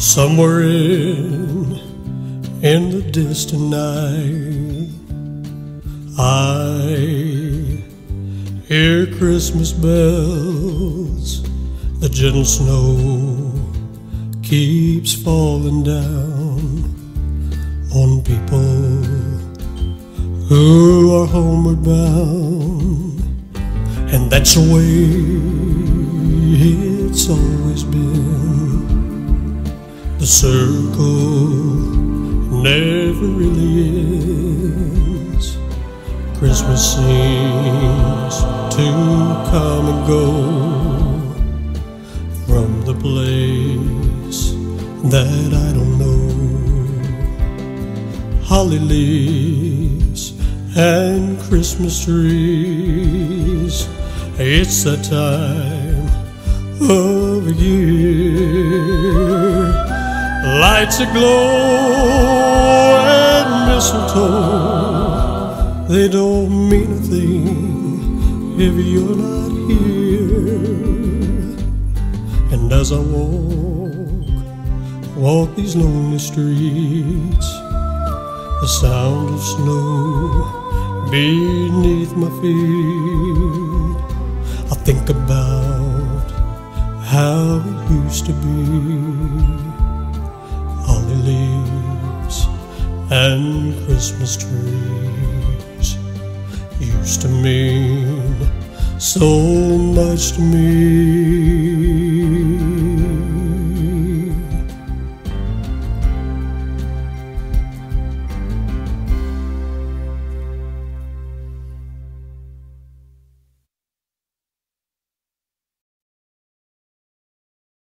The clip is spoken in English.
Somewhere in, in the distant night, I hear Christmas bells. The gentle snow keeps falling down on people who are homeward bound, and that's the way it's always been. The circle never really ends. Christmas seems to come and go from the place that I don't know. Holly leaves and Christmas trees, it's that time of year. Lights aglow and mistletoe, they don't mean a thing if you're not here. And as I walk, walk these lonely streets, the sound of snow beneath my feet, I think about how it used to be Christmas trees used to mean so much to me.